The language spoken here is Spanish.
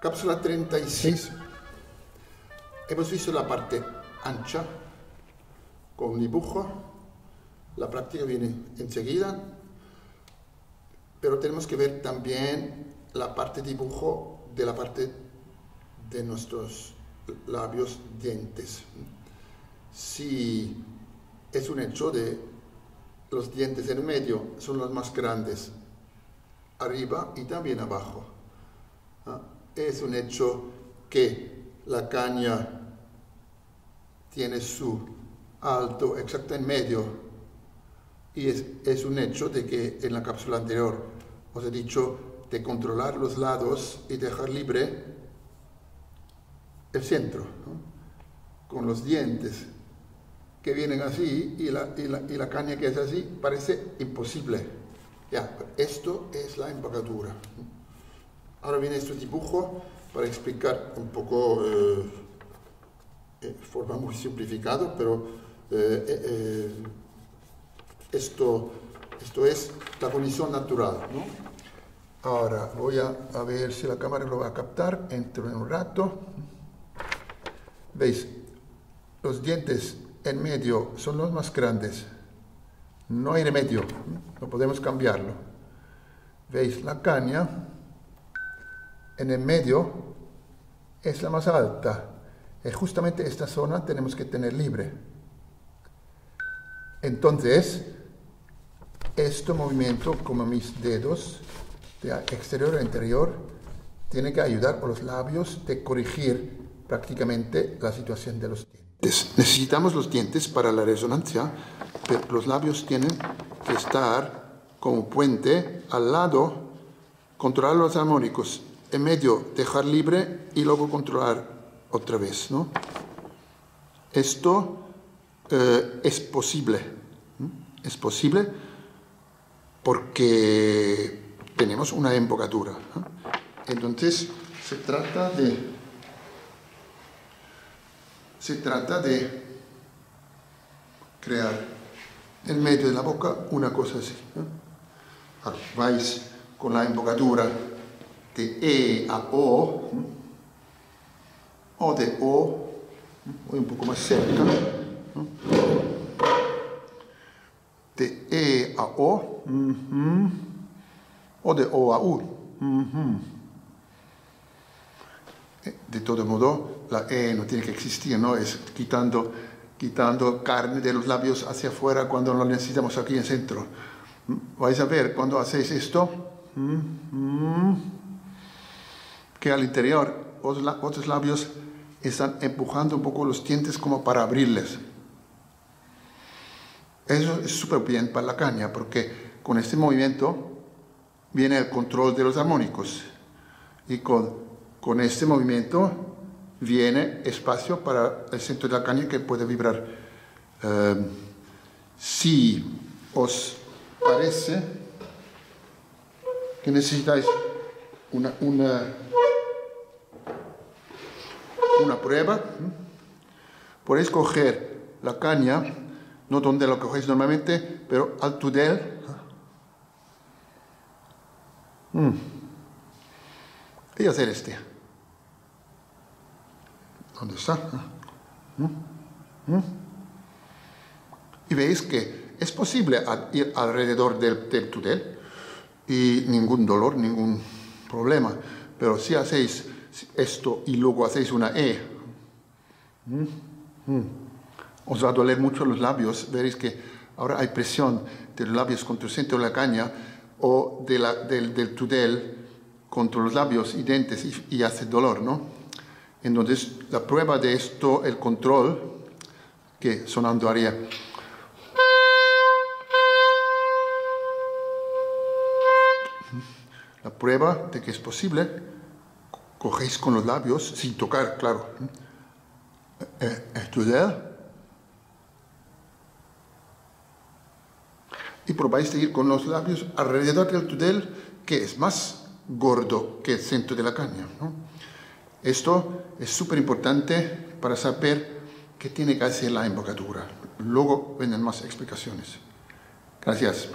Cápsula 36. Hemos visto la parte ancha con dibujo. La práctica viene enseguida. Pero tenemos que ver también la parte dibujo de la parte de nuestros labios dientes. Si es un hecho de los dientes en medio son los más grandes, arriba y también abajo. Es un hecho que la caña tiene su alto exacto en medio y es, es, un hecho de que en la cápsula anterior os he dicho de controlar los lados y dejar libre el centro, con los dientes que vienen así y la, y, la, y la, caña que es así parece imposible. Ya, esto es la embocadura. Ahora viene este dibujo para explicar un poco, eh, de forma muy simplificada, pero eh, eh, esto, esto es la condición natural. ¿no? Ahora voy a, a, ver si la cámara lo va a captar, entro en un rato. ¿Veis? Los dientes en medio son los más grandes. No hay remedio, no podemos cambiarlo. ¿Veis? La caña en el medio es la más alta. Y justamente esta zona tenemos que tener libre. Entonces, este movimiento, como mis dedos, de exterior a interior, tiene que ayudar a los labios de corregir prácticamente la situación de los dientes. Necesitamos los dientes para la resonancia, pero los labios tienen que estar como puente al lado, controlar los armónicos, en medio dejar libre y luego controlar otra vez. ¿no? Esto eh, es posible, es posible porque tenemos una embocadura. Entonces se trata de se trata de crear en medio de la boca una cosa así. Ahora, vais con la embocadura de E a O, o de O, voy un poco más cerca, de E a O, o de O a U. -huh. De todo modo, la E no tiene que existir, ¿no? Es quitando, quitando carne de los labios hacia afuera cuando lo necesitamos aquí en centro. Vais a ver cuando hacéis esto, que al interior otros labios están empujando un poco los dientes como para abrirles. Eso es súper bien para la caña porque con este movimiento viene el control de los armónicos y con con este movimiento viene espacio para el centro de la caña que puede vibrar. Uh, si os parece que necesitáis una, una, una prueba, podéis coger la caña, no donde lo cogéis normalmente, pero al tudel. Mm. Y hacer este. ¿Dónde está? Y veis que es posible ir alrededor del, del túnel y ningún dolor, ningún problema. Pero si hacéis esto y luego hacéis una E, ¿Mm? os va a doler mucho los labios. Veréis que ahora hay presión de los labios contra el centro de la caña o de la, del, del tudel contra los labios y dientes y, y hace dolor, ¿no? Entonces, la prueba de esto, el control, que sonando haría. La prueba de que es posible, cogéis con los labios, sin tocar, claro, estudiar, y probáis de ir con los labios alrededor del tudel, que es más gordo que el centro de la caña. ¿no? Esto es súper importante para saber qué tiene que hacer la embocadura. Luego vienen más explicaciones. Gracias.